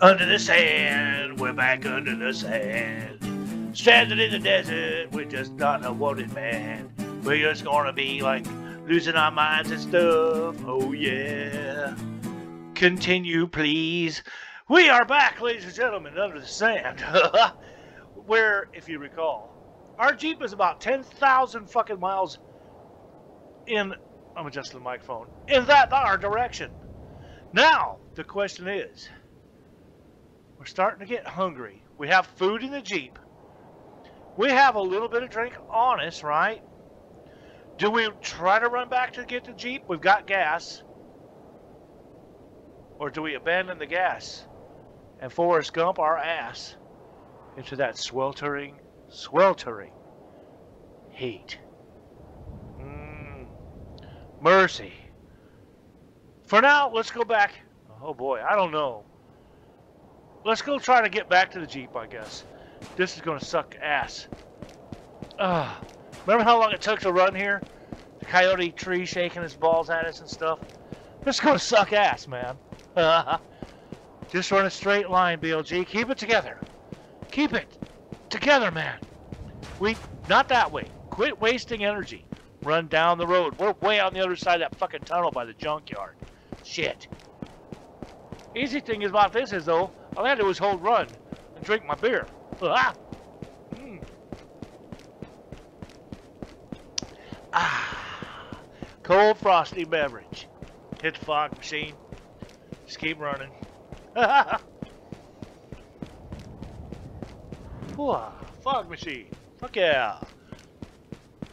Under the sand, we're back under the sand. Stranded in the desert, we're just not a wanted man. We're just gonna be like losing our minds and stuff. Oh yeah. Continue, please. We are back, ladies and gentlemen, under the sand. Where, if you recall, our Jeep is about 10,000 fucking miles in. I'm adjusting the microphone. In that our direction. Now, the question is we're starting to get hungry. We have food in the Jeep. We have a little bit of drink on us, right? Do we try to run back to get the Jeep? We've got gas. Or do we abandon the gas and Forrest Gump our ass into that sweltering, sweltering heat? Mercy. For now, let's go back. Oh boy, I don't know. Let's go try to get back to the Jeep, I guess. This is to suck ass. Uh, remember how long it took to run here? The coyote tree shaking his balls at us and stuff? This is to suck ass, man. Just run a straight line, BLG. Keep it together. Keep it together, man. We, not that way. Quit wasting energy. Run down the road. We're way on the other side of that fucking tunnel by the junkyard. Shit. Easy thing about this is, though, all I had to do was hold run and drink my beer. Ah! Mm. Ah! Cold, frosty beverage. Hit the fog machine. Just keep running. Ooh, fog machine. Fuck yeah.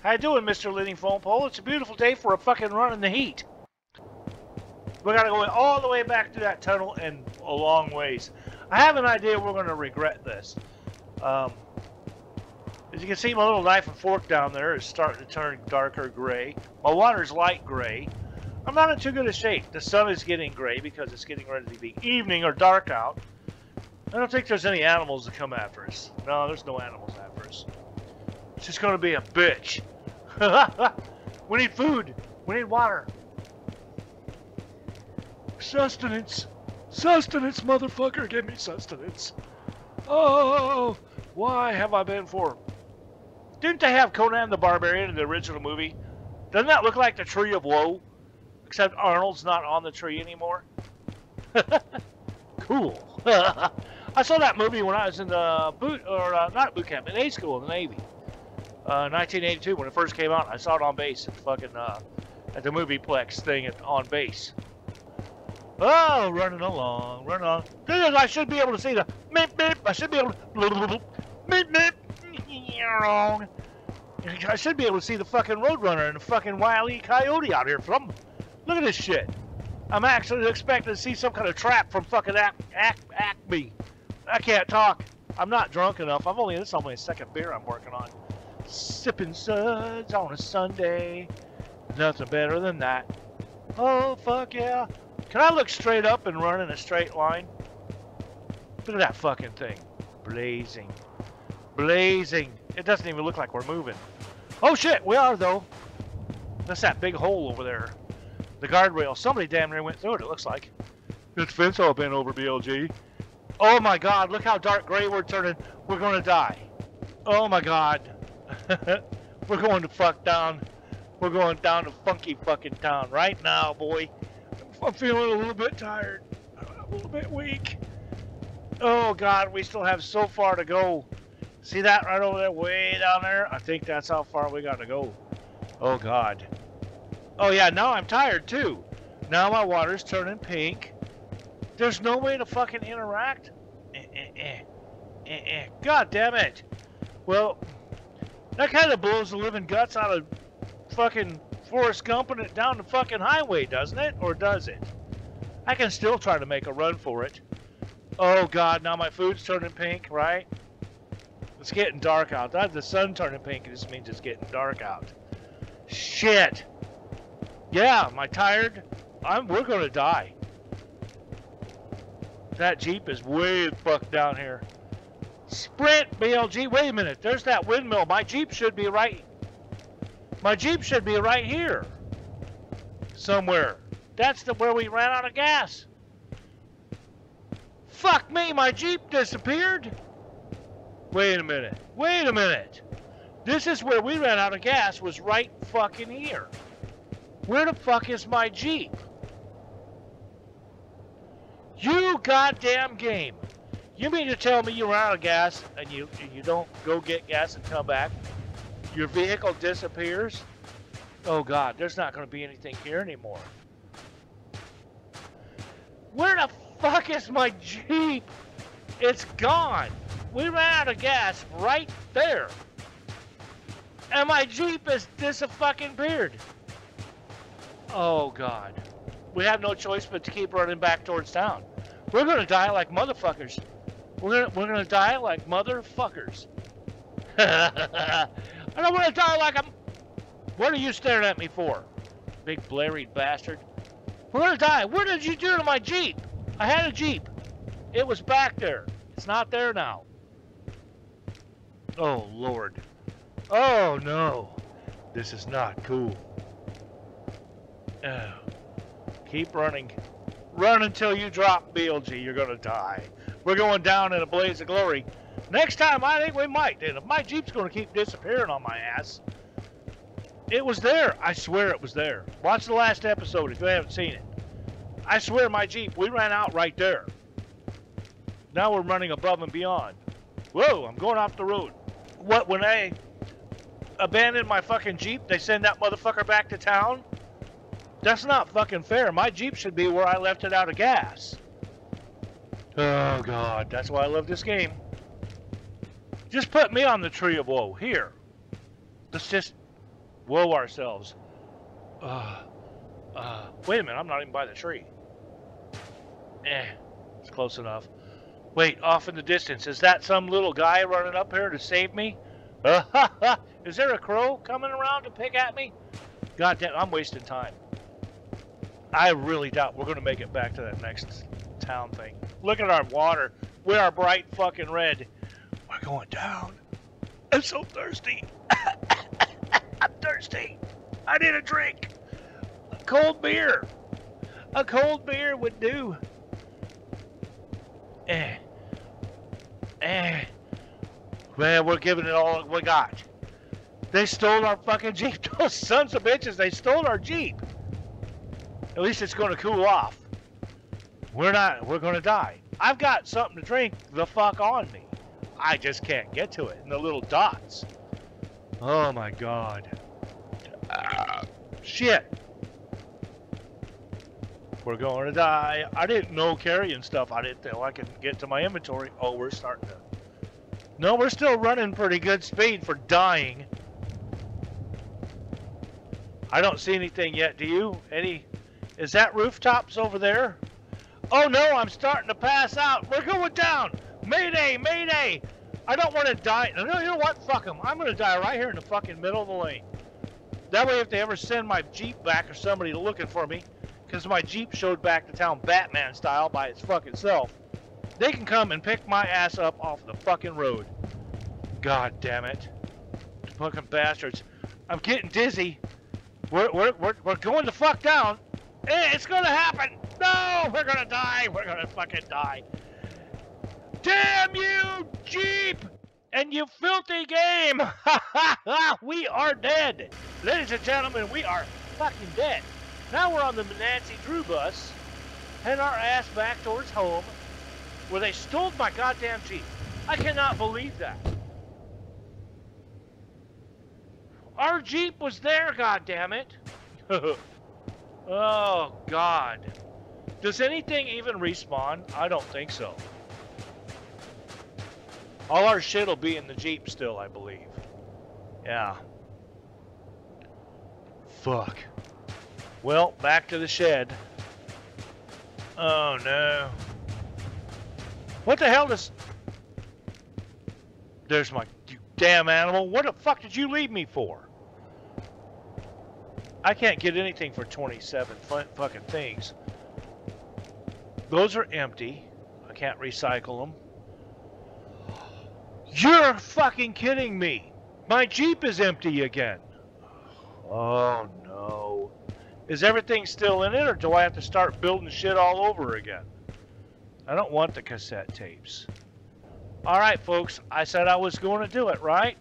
How you doing, Mr. Lenny Phone Pole? It's a beautiful day for a fucking run in the heat. We gotta go all the way back through that tunnel and a long ways. I have an idea we're gonna regret this. Um, as you can see, my little knife and fork down there is starting to turn darker gray. My water's light gray. I'm not in too good a shape. The sun is getting gray because it's getting ready to be evening or dark out. I don't think there's any animals that come after us. No, there's no animals after us. It's just gonna be a bitch. we need food. We need water. Sustenance. Sustenance, motherfucker. Give me sustenance. Oh, why have I been for? Didn't they have Conan the Barbarian in the original movie? Doesn't that look like the Tree of Woe? Except Arnold's not on the tree anymore. cool. I saw that movie when I was in the boot, or uh, not boot camp, in A school in the Navy. Uh, 1982 when it first came out. I saw it on base at the fucking uh, at the movieplex thing at, on base. Oh, running along, running along. I should be able to see the meep meep. I should be able to meep meep. I should be able to see the fucking Roadrunner and the fucking Wile E. Coyote out here from. Look at this shit. I'm actually expecting to see some kind of trap from fucking Ac Ac Acme. I can't talk. I'm not drunk enough. I've only this is only a second beer I'm working on. Sipping suds on a Sunday. Nothing better than that. Oh fuck yeah. Can I look straight up and run in a straight line? Look at that fucking thing. Blazing. Blazing. It doesn't even look like we're moving. Oh shit, we are though. That's that big hole over there. The guardrail. Somebody damn near went through it, it looks like. It's fence all bent over, BLG. Oh my god, look how dark gray we're turning. We're gonna die. Oh my god. we're going to fuck down. We're going down to funky fucking town right now, boy. I'm feeling a little bit tired, a little bit weak. Oh God, we still have so far to go. See that right over there, way down there? I think that's how far we got to go. Oh God. Oh yeah, now I'm tired too. Now my water's turning pink. There's no way to fucking interact. Eh, eh, eh. Eh, eh. God damn it. Well, that kind of blows the living guts out of fucking Forrest Gumping it down the fucking highway, doesn't it? Or does it? I can still try to make a run for it. Oh god, now my food's turning pink, right? It's getting dark out. The sun turning pink, it just means it's getting dark out. Shit! Yeah, am I tired? I'm we're gonna die. That Jeep is way fucked down here. Sprint BLG, wait a minute, there's that windmill. My Jeep should be right my Jeep should be right here. somewhere. That's the where we ran out of gas. Fuck me, my Jeep disappeared. Wait a minute. Wait a minute. This is where we ran out of gas was right fucking here. Where the fuck is my Jeep? You goddamn game. You mean to tell me you run out of gas and you you don't go get gas and come back? Your vehicle disappears? Oh god, there's not going to be anything here anymore. Where the fuck is my Jeep? It's gone. We ran out of gas right there. And my Jeep is dis-fucking-beard. Oh god. We have no choice but to keep running back towards town. We're gonna die like motherfuckers. We're gonna, we're gonna die like motherfuckers. I don't wanna die like a... What are you staring at me for? Big blairy bastard. We're gonna die. What did you do to my Jeep? I had a Jeep. It was back there. It's not there now. Oh, Lord. Oh, no. This is not cool. Oh. Keep running. Run until you drop BLG. You're to die. We're going down in a blaze of glory. Next time, I think we might. If my Jeep's going to keep disappearing on my ass, it was there. I swear it was there. Watch the last episode if you haven't seen it. I swear my Jeep, we ran out right there. Now we're running above and beyond. Whoa, I'm going off the road. What, when I abandoned my fucking Jeep, they send that motherfucker back to town? That's not fucking fair. My Jeep should be where I left it out of gas. Oh, God. That's why I love this game. Just put me on the tree of woe. Here. Let's just woe ourselves. Uh, uh, wait a minute. I'm not even by the tree. Eh. It's close enough. Wait, off in the distance. Is that some little guy running up here to save me? Uh, is there a crow coming around to pick at me? God damn, I'm wasting time. I really doubt we're going to make it back to that next town thing. Look at our water. We are bright fucking red. We're going down. I'm so thirsty. I'm thirsty. I need a drink. A cold beer. A cold beer would do. Eh. Eh. Well, we're giving it all we got. They stole our fucking Jeep. Those sons of bitches, they stole our Jeep. At least it's going to cool off. We're not, we're to die. I've got something to drink the fuck on me. I just can't get to it in the little dots. Oh my god. Uh, shit. We're going to die. I didn't know carrying stuff. I didn't know I could get to my inventory. Oh, we're starting to. No, we're still running pretty good speed for dying. I don't see anything yet. Do you? Any? Is that rooftops over there? Oh no, I'm starting to pass out. We're going down. Mayday, mayday. I don't want to die. No, you know what? Fuck them. I'm going to die right here in the fucking middle of the lane. That way, if they ever send my Jeep back or somebody looking for me, because my Jeep showed back to town Batman style by its fucking self, they can come and pick my ass up off the fucking road. God damn it. Fucking bastards. I'm getting dizzy. We're, we're, we're, we're going the fuck down. Eh, it's gonna happen. No, we're gonna die. We're gonna fucking die. Damn you, Jeep! And you filthy game! we are dead. Ladies and gentlemen, we are fucking dead. Now we're on the Nancy Drew bus, heading our ass back towards home, where they stole my goddamn Jeep. I cannot believe that. Our Jeep was there, goddammit. oh, God. Does anything even respawn? I don't think so. All our shit will be in the Jeep still, I believe. Yeah. Fuck. Well, back to the shed. Oh, no. What the hell does... There's my you damn animal. What the fuck did you leave me for? I can't get anything for 27 fucking things. Those are empty. I can't recycle them. You're fucking kidding me. My Jeep is empty again. Oh no. Is everything still in it, or do I have to start building shit all over again? I don't want the cassette tapes. All right, folks, I said I was going to do it, right?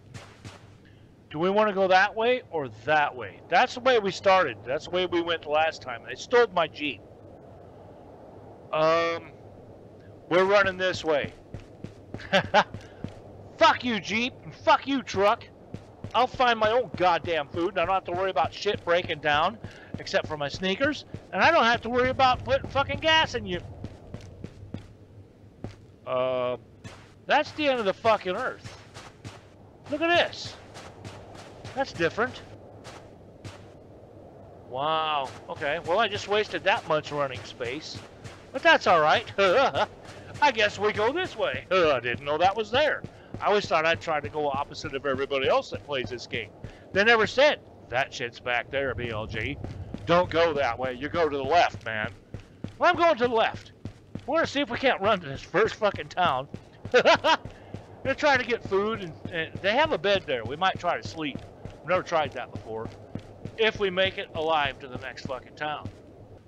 Do we want to go that way or that way? That's the way we started. That's the way we went last time. They stole my Jeep. Um, we're running this way. fuck you, Jeep, fuck you, truck. I'll find my own goddamn food, and I don't have to worry about shit breaking down, except for my sneakers, and I don't have to worry about putting fucking gas in you. Uh, that's the end of the fucking earth. Look at this. That's different. Wow. Okay. Well, I just wasted that much running space. But that's all right. I guess we go this way. I didn't know that was there. I always thought I'd try to go opposite of everybody else that plays this game. They never said, that shit's back there, BLG. Don't go that way. You go to the left, man. Well, I'm going to the left. We're going to see if we can't run to this first fucking town. Gonna try to get food, and, and, they have a bed there. We might try to sleep. I've never tried that before. If we make it alive to the next fucking town.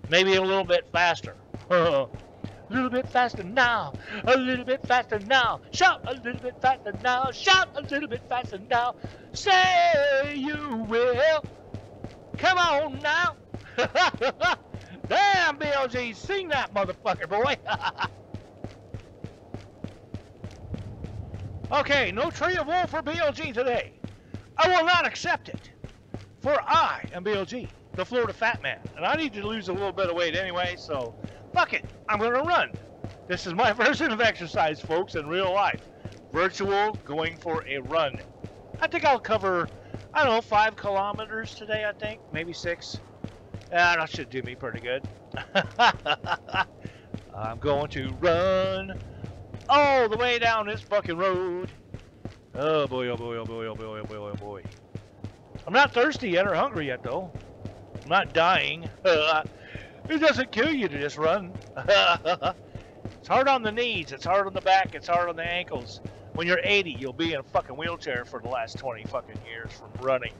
Maybe a little bit faster. A little bit faster now. A little bit faster now. Shout a little bit faster now. Shout a little bit faster now. Say you will. Come on now. Damn, BLG, sing that motherfucker, boy. okay, no tree of wool for BLG today. I will not accept it. For I am BLG, the Florida Fat Man, and I need to lose a little bit of weight anyway, so fuck it, I'm gonna run. This is my version of exercise, folks, in real life. Virtual, going for a run. I think I'll cover, I don't know, five kilometers today, I think, maybe six. Yeah, that should do me pretty good. I'm going to run all the way down this fucking road. Oh boy, oh boy, oh boy, oh boy, oh boy, oh boy. I'm not thirsty yet or hungry yet though. I'm not dying. Uh, it doesn't kill you to just run. it's hard on the knees, it's hard on the back, it's hard on the ankles. When you're 80, you'll be in a fucking wheelchair for the last 20 fucking years from running.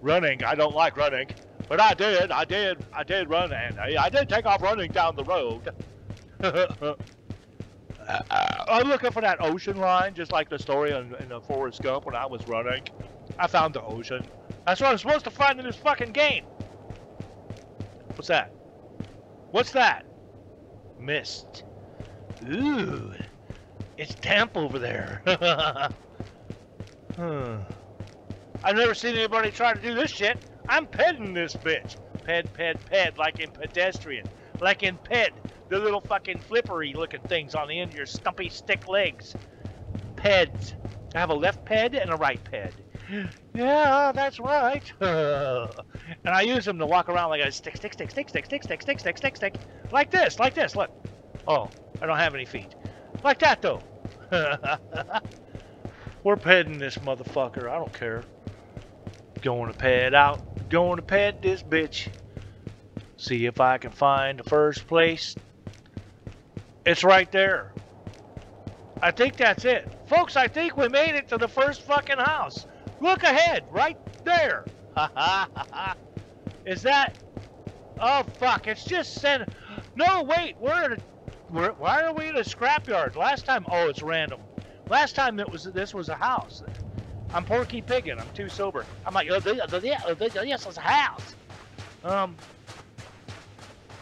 Running, I don't like running. But I did, I did, I did run, and I, I did take off running down the road. I'm looking for that ocean line, just like the story in, in the Forrest Gump when I was running. I found the ocean. That's what I'm supposed to find in this fucking game. What's that? What's that? Mist. Ooh, it's damp over there. hmm. I've never seen anybody try to do this shit. I'm petting this bitch. Ped, ped, ped, like in pedestrian. Like in ped, the little fucking flippery looking things on the end of your stumpy stick legs. Peds. I have a left ped and a right ped. Yeah, that's right. and I use them to walk around like a stick, stick, stick, stick, stick, stick, stick, stick, stick, stick, stick. Like this, like this, look. Oh, I don't have any feet. Like that, though. We're pedding this motherfucker. I don't care. Going to pad out. Going to pad this bitch. See if I can find the first place. It's right there. I think that's it. Folks, I think we made it to the first fucking house. Look ahead, right there. Is that... Oh, fuck. It's just sent... No, wait. We're at a... We're, why are we in a scrapyard? Last time... Oh, it's random. Last time it was this was a house. I'm Porky Piggin. I'm too sober. I'm like, oh, yes, it's a house. Um,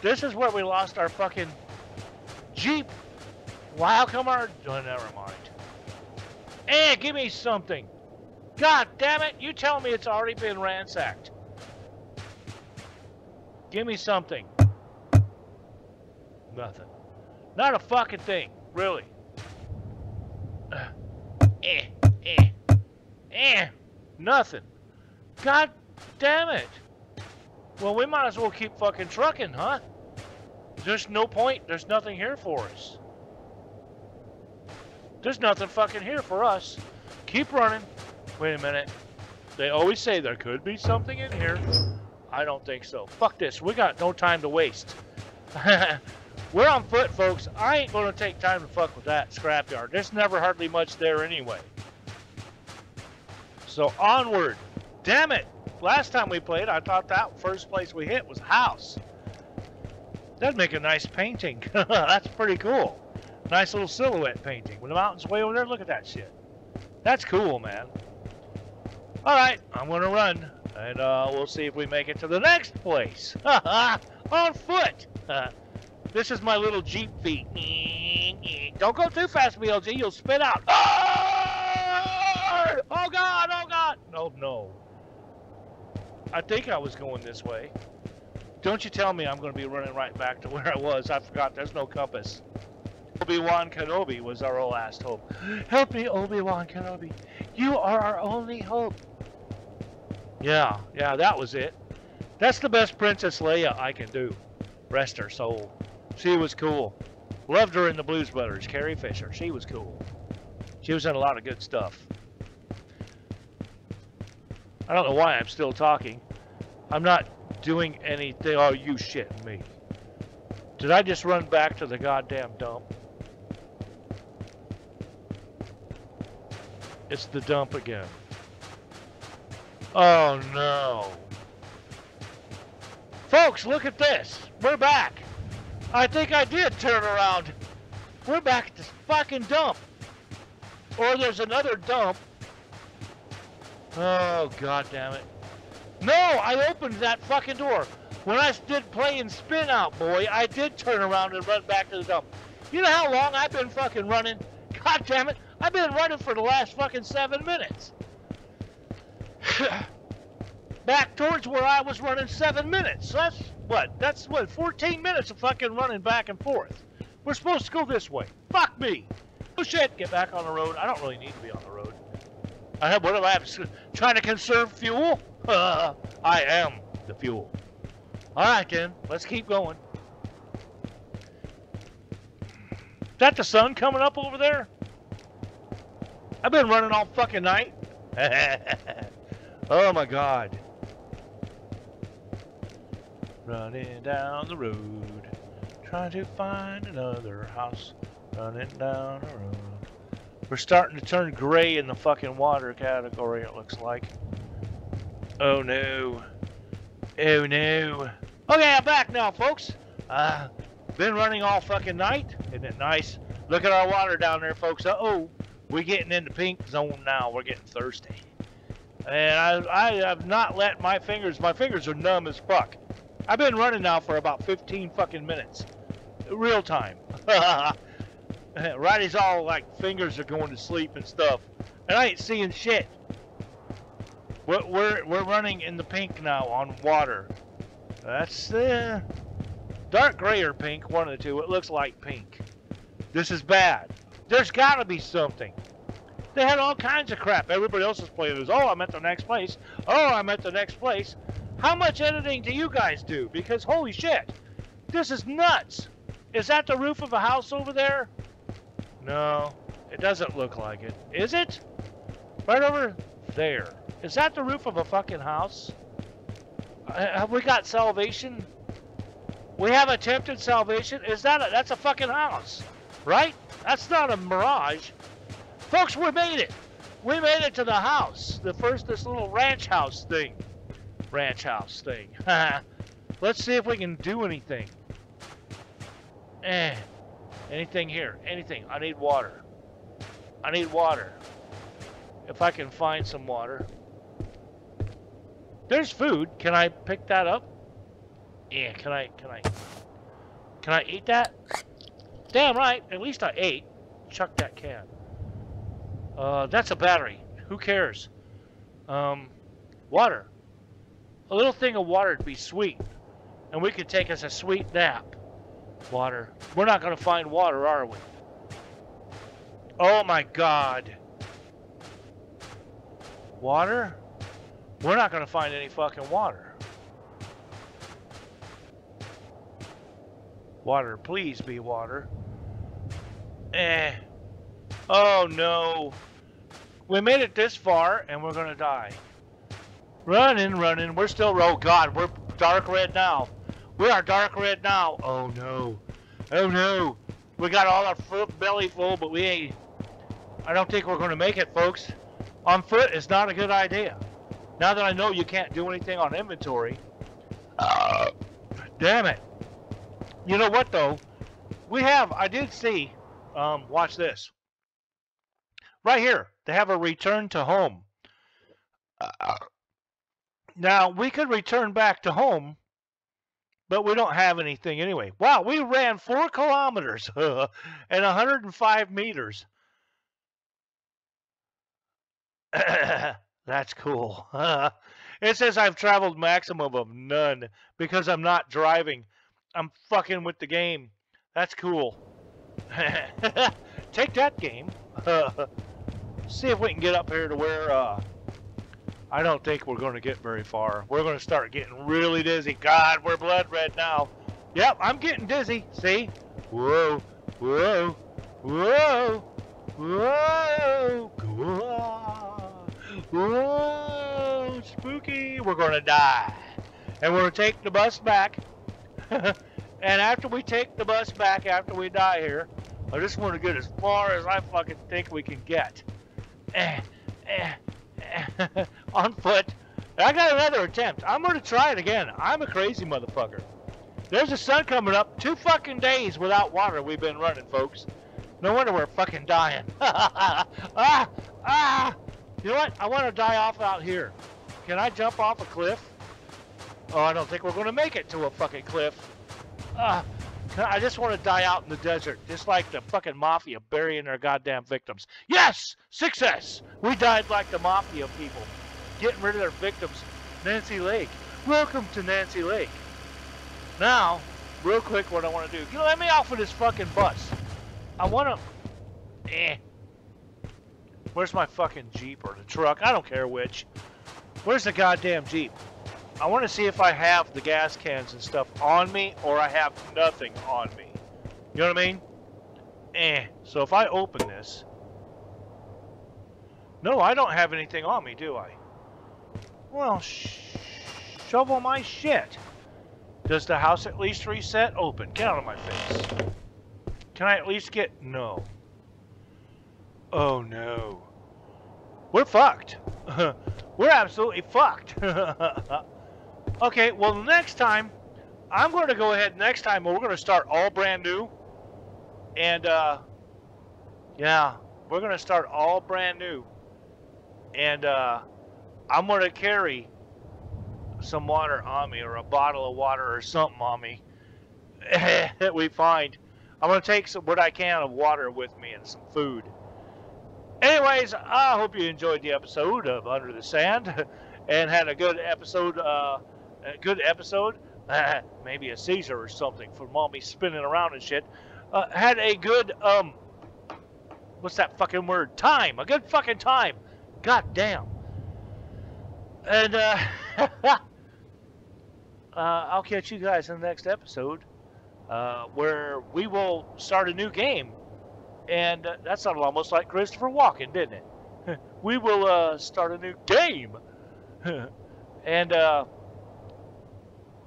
this is where we lost our fucking Jeep. Why, how come our... Oh, never mind. Eh, give me something. God damn it, you tell me it's already been ransacked. Give me something. Nothing. Not a fucking thing, really. Eh, eh. Eh, nothing. God damn it. Well, we might as well keep fucking trucking, huh? There's no point. There's nothing here for us. There's nothing fucking here for us. Keep running. Wait a minute. They always say there could be something in here. I don't think so. Fuck this. We got no time to waste. We're on foot, folks. I ain't going to take time to fuck with that scrapyard. There's never hardly much there anyway. So onward. Damn it. Last time we played, I thought that first place we hit was house. That'd make a nice painting. That's pretty cool. Nice little silhouette painting. With the mountains way over there, look at that shit. That's cool, man. All right, I'm gonna run, and uh, we'll see if we make it to the next place. On foot. this is my little Jeep feet. Don't go too fast, BLG. You'll spit out. Oh God! Oh God! No, no. I think I was going this way. Don't you tell me I'm going to be running right back to where I was. I forgot there's no compass. Obi-Wan Kenobi was our last hope. Help me, Obi-Wan Kenobi. You are our only hope. Yeah, yeah, that was it. That's the best Princess Leia I can do. Rest her soul. She was cool. Loved her in the Blues Brothers, Carrie Fisher. She was cool. She was in a lot of good stuff. I don't know why I'm still talking. I'm not doing anything. Oh, you shitting me. Did I just run back to the goddamn dump? It's the dump again. Oh no. Folks, look at this. We're back. I think I did turn around. We're back at this fucking dump. Or there's another dump Oh, god damn it. No, I opened that fucking door. When I did playing spin out, boy, I did turn around and run back to the dump. You know how long I've been fucking running? God damn it. I've been running for the last fucking seven minutes. back towards where I was running seven minutes. That's what? That's what? 14 minutes of fucking running back and forth. We're supposed to go this way. Fuck me. Oh shit, get back on the road. I don't really need to be on the road. I have, what am I have? trying to conserve fuel? Uh, I am the fuel. All right, then, let's keep going. Is that the sun coming up over there? I've been running all fucking night. oh my god. Running down the road, trying to find another house. Running down the road. We're starting to turn gray in the fucking water category, it looks like. Oh no. Oh no. Okay, I'm back now, folks. Uh, been running all fucking night. Isn't it nice? Look at our water down there, folks. Uh oh, we're getting into pink zone now. We're getting thirsty. And I, I have not let my fingers, my fingers are numb as fuck. I've been running now for about 15 fucking minutes. Real time. Righty's all like fingers are going to sleep and stuff. And I ain't seeing shit. We're, we're, we're running in the pink now on water. That's uh, dark gray or pink, one of the two. It looks like pink. This is bad. There's got to be something. They had all kinds of crap. Everybody else is playing. Oh, I'm at the next place. Oh, I'm at the next place. How much editing do you guys do? Because holy shit, this is nuts. Is that the roof of a house over there? No, it doesn't look like it. Is it? Right over there. Is that the roof of a fucking house? Uh, have we got salvation? We have attempted salvation? Is that a, that's a fucking house, right? That's not a mirage. Folks, we made it. We made it to the house. The first, this little ranch house thing. Ranch house thing. Let's see if we can do anything. Eh. Anything here? Anything? I need water. I need water. If I can find some water. There's food. Can I pick that up? Yeah, can I, can I, can I eat that? Damn right, at least I ate. Chuck that can. Uh, that's a battery. Who cares? Um, water. A little thing of water would be sweet. And we could take us a sweet nap. Water. We're not going to find water, are we? Oh my god. Water? We're not going to find any fucking water. Water, please be water. Eh. Oh no. We made it this far and we're to die. Running, running. We're still, oh god, we're dark red now. We are dark red now. Oh no. Oh no. We got all our foot belly full, but we ain't. I don't think we're to make it, folks. On foot is not a good idea. Now that I know you can't do anything on inventory. Uh, damn it. You know what though? We have, I did see, um, watch this. Right here, they have a return to home. Uh, now, we could return back to home, but we don't have anything anyway. Wow, we ran four kilometers and 105 meters. That's cool. it says I've traveled maximum of none because I'm not driving. I'm fucking with the game. That's cool. Take that game. See if we can get up here to where uh, I don't think we're going to get very far. We're going to start getting really dizzy. God, we're blood red now. Yep, I'm getting dizzy. See? Whoa, whoa, whoa, whoa, whoa, whoa, spooky. We're going to die. And we're going to take the bus back. and after we take the bus back, after we die here, I just want to get as far as I fucking think we can get. Eh, eh, on foot. I got another attempt. I'm to try it again. I'm a crazy motherfucker. There's the sun coming up. Two fucking days without water we've been running, folks. No wonder we're fucking dying. ah, ah. You know what? I want to die off out here. Can I jump off a cliff? Oh, I don't think we're going to make it to a fucking cliff. Ah. I just want to die out in the desert, just like the fucking mafia burying their goddamn victims. Yes! Success! We died like the mafia people, getting rid of their victims. Nancy Lake. Welcome to Nancy Lake. Now, real quick, what I want to do. You know, let me off of this fucking bus. I want to... Eh. Where's my fucking Jeep or the truck? I don't care which. Where's the goddamn Jeep? I want to see if I have the gas cans and stuff on me or I have nothing on me. You know what I mean? Eh. So if I open this... No, I don't have anything on me, do I? Well, sh shovel my shit. Does the house at least reset? Open. Get out of my face. Can I at least get... No. Oh, no. We're fucked. We're absolutely fucked. Okay, well, next time, I'm going to go ahead next time, we're going to start all brand new. And, uh, yeah, we're going to start all brand new. And, uh, I'm going to carry some water on me or a bottle of water or something on me that we find. I'm going to take some, what I can of water with me and some food. Anyways, I hope you enjoyed the episode of Under the Sand and had a good episode, uh, a good episode, maybe a Caesar or something for mommy spinning around and shit. Uh, had a good um, what's that fucking word? Time, a good fucking time. God damn. And uh, uh, I'll catch you guys in the next episode, uh, where we will start a new game. And uh, that sounded almost like Christopher Walken, didn't it? we will uh, start a new game. and uh,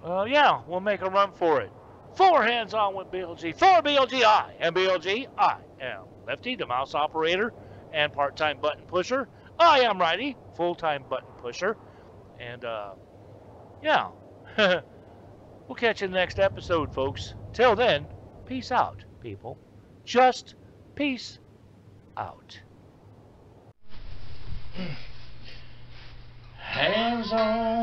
uh, yeah, we'll make a run for it. For hands on with BLG. for BLG, I am BLG. I am Lefty, the mouse operator and part-time button pusher. I am Righty, full-time button pusher. And, uh, yeah. we'll catch you in the next episode, folks. Till then, peace out, people. Just peace out. Hands on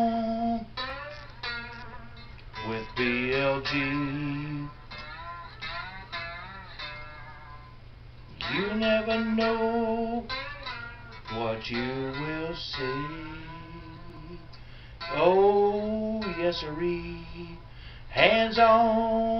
Sirree. Hands on